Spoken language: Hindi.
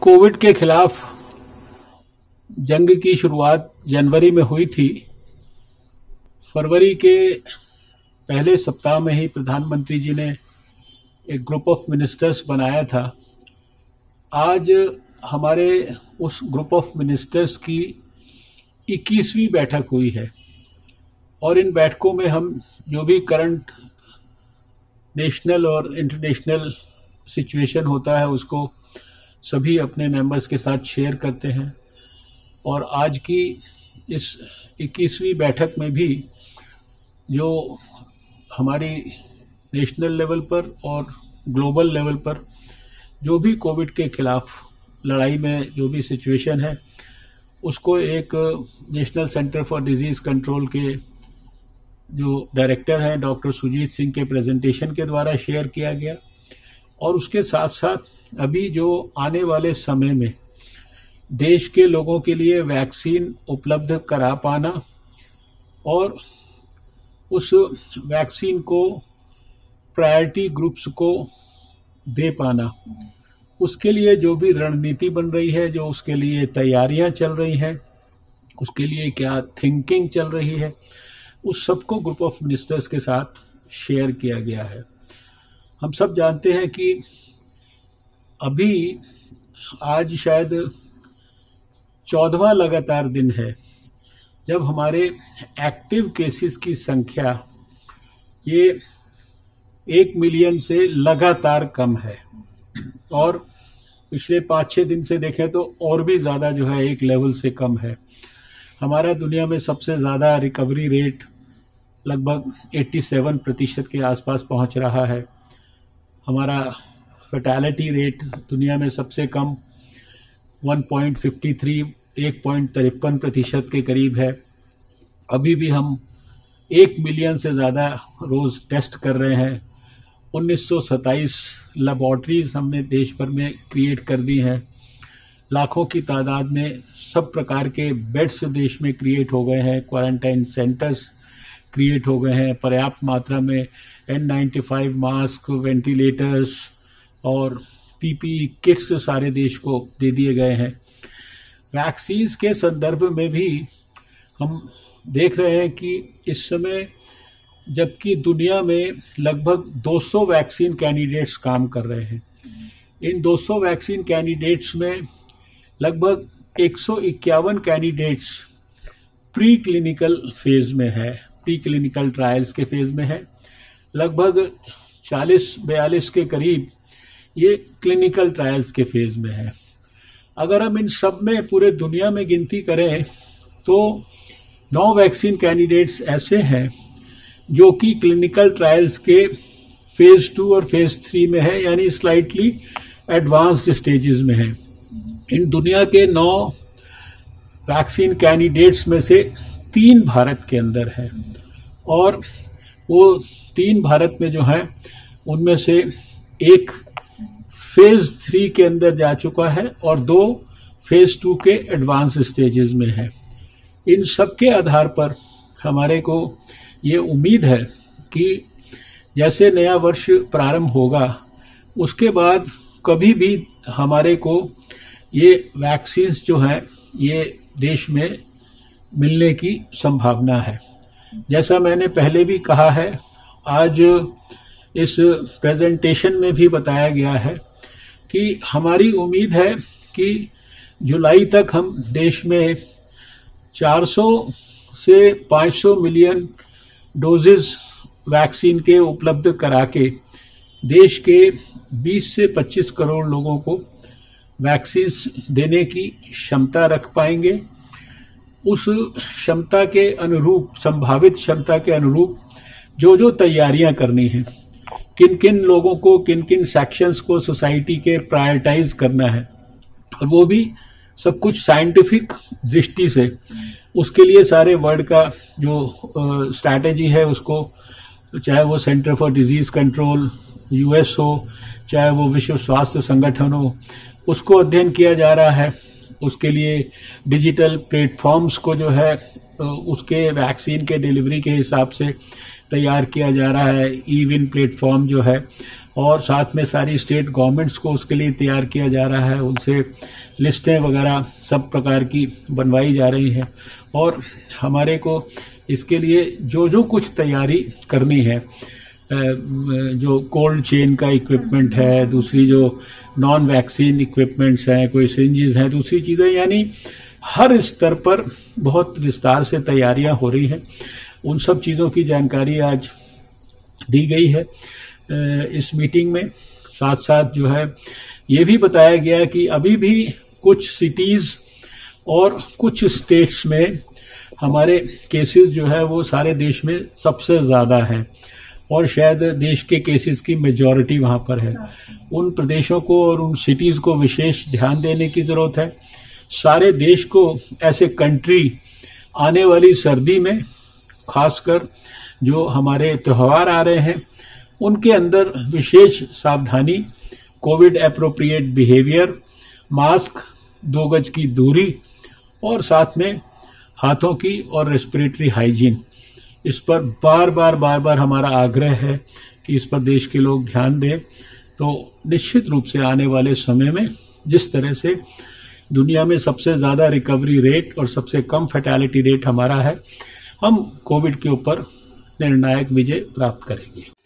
कोविड के खिलाफ जंग की शुरुआत जनवरी में हुई थी। फरवरी के पहले सप्ताह में ही प्रधानमंत्री जी ने एक ग्रुप ऑफ़ मिनिस्टर्स बनाया था। आज हमारे उस ग्रुप ऑफ़ मिनिस्टर्स की 21वीं बैठक हुई है और इन बैठकों में हम जो भी करंट नेशनल और इंटरनेशनल सिचुएशन होता है उसको सभी अपने मेंबर्स के साथ शेयर करते हैं। और आज की इस 21वीं बैठक में भी जो हमारी नेशनल लेवल पर और ग्लोबल लेवल पर जो भी कोविड के खिलाफ लड़ाई में जो भी सिचुएशन है, उसको एक national centre for disease control के जो डायरेक्टर हैं डॉक्टर सुजीत सिंह के प्रेजेंटेशन के द्वारा शेयर किया गया। और उसके साथ साथ अभी जो आने वाले समय में देश के लोगों के लिए वैक्सीन उपलब्ध करा पाना और उस वैक्सीन को प्रायोरिटी ग्रुप्स को दे पाना, उसके लिए जो भी रणनीति बन रही है, जो उसके लिए तैयारियाँ चल रही हैं, उसके लिए क्या थिंकिंग चल रही है, उस सबको ग्रुप ऑफ़ मिनिस्टर्स के साथ शेयर किया गया है। हम सब जानते हैं कि अभी आज शायद चौदवा लगातार दिन है, जब हमारे एक्टिव केसेस की संख्या ये एक मिलियन से लगातार कम है। और पिछले पाँच छः दिन से देखें तो और भी ज़्यादा जो है एक लेवल से कम है। हमारा दुनिया में सबसे ज़्यादा रिकवरी रेट लगभग 87 प्रतिशत के आसपास पहुँच रहा है। हमारा फर्टैलिटी रेट दुनिया में सबसे कम 1.53 एक पॉइंट तिरपन प्रतिशत के करीब है। अभी भी हम एक मिलियन से ज़्यादा रोज़ टेस्ट कर रहे हैं। उन्नीस लेबॉर्ट्रीज हमने देश भर में क्रिएट कर दी हैं। लाखों की तादाद में सब प्रकार के बेड्स देश में क्रिएट हो गए हैं। क्वारंटाइन सेंटर्स क्रिएट हो गए हैं। पर्याप्त मात्रा में N ninety five mask ventilators और पीपी किट्स सारे देश को दे दिए गए हैं। वैक्सीन्स के संदर्भ में भी हम देख रहे हैं कि इस समय जबकि दुनिया में लगभग 200 वैक्सीन कैंडिडेट्स काम कर रहे हैं। इन 200 वैक्सीन कैंडिडेट्स में लगभग एक सौ इक्यावन कैंडिडेट्स प्री क्लिनिकल फ़ेज़ में है। प्री क्लिनिकल ट्रायल्स के फ़ेज़ में है। लगभग 40-42 के करीब ये क्लिनिकल ट्रायल्स के फ़ेज़ में है। अगर हम इन सब में पूरे दुनिया में गिनती करें तो नौ वैक्सीन कैंडिडेट्स ऐसे हैं जो कि क्लिनिकल ट्रायल्स के फ़ेज़ टू और फ़ेज़ थ्री में है, यानी स्लाइटली एडवांस्ड स्टेजेस में है। इन दुनिया के नौ वैक्सीन कैंडिडेट्स में से तीन भारत के अंदर है और वो तीन भारत में जो है, उनमें से एक फ़ेज़ थ्री के अंदर जा चुका है और दो फ़ेज़ टू के एडवांस स्टेजेस में है। इन सब के आधार पर हमारे को ये उम्मीद है कि जैसे नया वर्ष प्रारंभ होगा, उसके बाद कभी भी हमारे को ये वैक्सीन्स जो हैं, ये देश में मिलने की संभावना है। जैसा मैंने पहले भी कहा है, आज इस प्रेजेंटेशन में भी बताया गया है कि हमारी उम्मीद है कि जुलाई तक हम देश में 400 से 500 मिलियन डोजेस वैक्सीन के उपलब्ध करा के देश के 20 से 25 करोड़ लोगों को वैक्सीन देने की क्षमता रख पाएँगे। उस क्षमता के अनुरूप, संभावित क्षमता के अनुरूप जो जो तैयारियाँ करनी है किन किन लोगों को किन किन सेक्शंस को सोसाइटी के प्रायोरिटाइज करना है। और वो भी सब कुछ साइंटिफिक दृष्टि से। उसके लिए सारे वर्ल्ड का जो स्ट्रैटेजी है, उसको चाहे वो centre for disease control US हो चाहे वो विश्व स्वास्थ्य संगठन हो उसको अध्ययन किया जा रहा है। उसके लिए डिजिटल प्लेटफॉर्म्स को जो है उसके वैक्सीन के डिलीवरी के हिसाब से तैयार किया जा रहा है ई विन प्लेटफॉर्म जो है। और साथ में सारी स्टेट गवर्नमेंट्स को उसके लिए तैयार किया जा रहा है। उनसे लिस्टें वगैरह सब प्रकार की बनवाई जा रही हैं। और हमारे को इसके लिए जो जो कुछ तैयारी करनी है जो कोल्ड चेन का इक्विपमेंट है, दूसरी जो नॉन वैक्सीन इक्विपमेंट्स हैं, कोई सिंजेस हैं, दूसरी चीज़ें, यानी हर स्तर पर बहुत विस्तार से तैयारियाँ हो रही हैं। उन सब चीज़ों की जानकारी आज दी गई है इस मीटिंग में। साथ साथ जो है, ये भी बताया गया कि अभी भी कुछ सिटीज़ और कुछ स्टेट्स में हमारे केसेस जो है, वो सारे देश में सबसे ज़्यादा है। और शायद देश के केसेस की मेजॉरिटी वहाँ पर है। उन प्रदेशों को और उन सिटीज़ को विशेष ध्यान देने की ज़रूरत है। सारे देश को ऐसे कंट्री आने वाली सर्दी में खासकर जो हमारे त्यौहार आ रहे हैं, उनके अंदर विशेष सावधानी, कोविड अप्रोप्रिएट बिहेवियर मास्क दो गज की दूरी, और साथ में हाथों की और रेस्पिरेटरी हाइजीन इस पर बार बार बार बार हमारा आग्रह है कि इस पर देश के लोग ध्यान दें। तो निश्चित रूप से आने वाले समय में जिस तरह से दुनिया में सबसे ज़्यादा रिकवरी रेट और सबसे कम फैटेलिटी रेट हमारा है हम कोविड के ऊपर निर्णायक विजय प्राप्त करेंगे।